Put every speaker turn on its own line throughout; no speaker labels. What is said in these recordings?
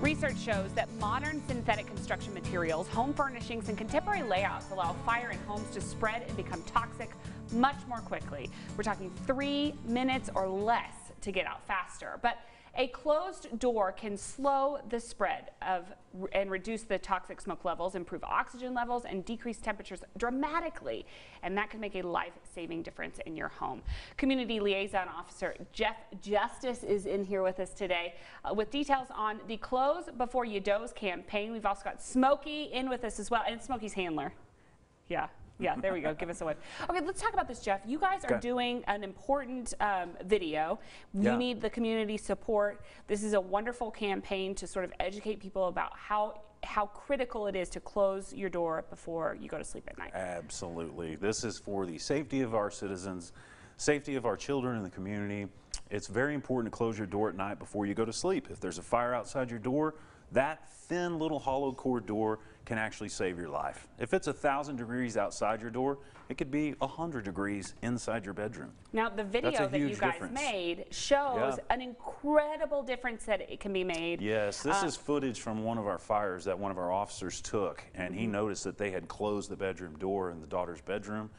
Research shows that modern synthetic construction materials, home furnishings, and contemporary layouts allow fire in homes to spread and become toxic much more quickly. We're talking three minutes or less to get out faster. But a closed door can slow the spread of and reduce the toxic smoke levels, improve oxygen levels, and decrease temperatures dramatically. And that can make a life-saving difference in your home. Community Liaison Officer Jeff Justice is in here with us today uh, with details on the Close Before You Doze campaign. We've also got Smokey in with us as well, and Smokey's handler. Yeah, yeah, there we go. Give us a one. Okay, let's talk about this, Jeff. You guys are doing an important um, video. You yeah. need the community support. This is a wonderful campaign to sort of educate people about how how critical it is to close your door before you go to sleep at night.
Absolutely. This is for the safety of our citizens, safety of our children in the community. It's very important to close your door at night before you go to sleep. If there's a fire outside your door, that thin little hollow core door can actually save your life. If it's a thousand degrees outside your door, it could be a hundred degrees inside your bedroom.
Now the video that you guys difference. made shows yeah. an incredible difference that it can be made.
Yes, this uh, is footage from one of our fires that one of our officers took and he mm-hmm. noticed that they had closed the bedroom door in the daughter's bedroom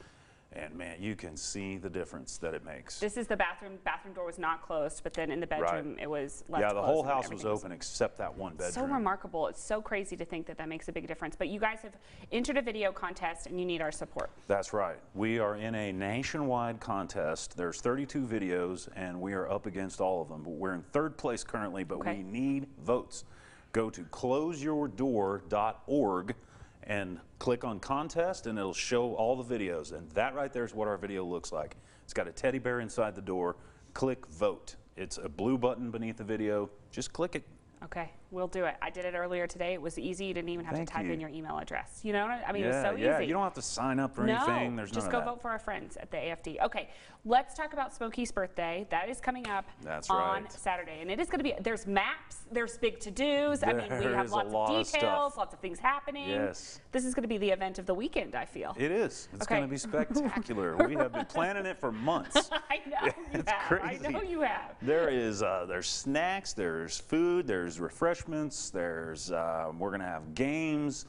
and man, you can see the difference that it makes.
This is the bathroom. Bathroom door was not closed, but then in the bedroom right. it was left
Yeah, the whole house was open except that one bedroom.
So remarkable. It's so crazy to think that that makes a big difference. But you guys have entered a video contest and you need our support.
That's right. We are in a nationwide contest. There's 32 videos and we are up against all of them. But we're in third place currently, but okay. we need votes. Go to closeyourdoor.org and click on contest and it'll show all the videos. And that right there is what our video looks like. It's got a teddy bear inside the door. Click vote. It's a blue button beneath the video. Just click it.
Okay. We'll do it. I did it earlier today. It was easy. You didn't even have
Thank
to type
you.
in your email address. You know, I mean,
yeah,
it was so
yeah.
easy.
You don't have to sign up for
no,
anything. There's
just go vote for our friends at the AFD. Okay, let's talk about Smokey's birthday. That is coming up
That's
on
right.
Saturday, and it is going to be. There's maps. There's big to dos. I mean, we have lots
lot
of details,
of
lots of things happening.
Yes.
This is going to be the event of the weekend. I feel.
It is. It's okay. going to be spectacular. we have been planning it for months.
I know you have.
Crazy.
I know you have.
There is. Uh, there's snacks. There's food. There's refreshments. There's. Um, we're going to have games.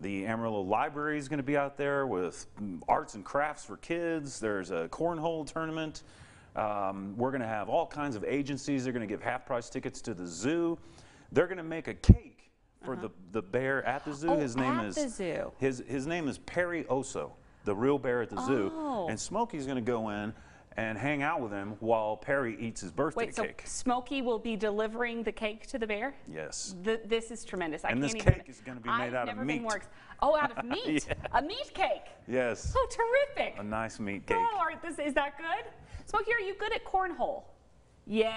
The Amarillo Library is going to be out there with arts and crafts for kids. There's a cornhole tournament. Um, we're going to have all kinds of agencies. They're going to give half price tickets to the zoo. They're going to make a cake for uh -huh. the, the bear at the zoo.
Oh,
his name is. His his name is Perry Oso, the real bear at the
oh.
zoo. And Smokey's going to go in and hang out with him while Perry eats his birthday
Wait, so
cake.
Smokey will be delivering the cake to the bear?
Yes.
This is tremendous.
I
and
this
cake
even, is going to be made
I've
out of meat.
oh, out of meat? yeah. A meat cake?
Yes.
Oh, terrific.
A nice meat cake.
Oh, this, is that good? Smokey, are you good at cornhole? Yes,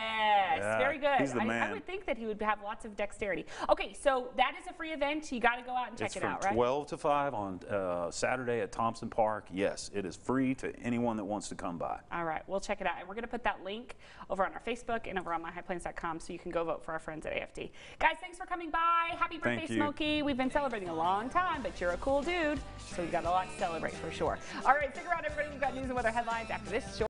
yeah,
very good.
He's the
I,
man.
I, would think that he would have lots of dexterity. Okay, so that is a free event. You got to go out and check
it's
it out, right?
It's from 12 to 5 on uh, Saturday at Thompson Park. Yes, it is free to anyone that wants to come by.
All right, we'll check it out. And we're going to put that link over on our Facebook and over on myhighplains.com so you can go vote for our friends at AFD. Guys, thanks for coming by. Happy birthday, Smokey. We've been celebrating a long time, but you're a cool dude, so we've got a lot to celebrate for sure. All right, stick around, everybody. We've got news and weather headlines after this short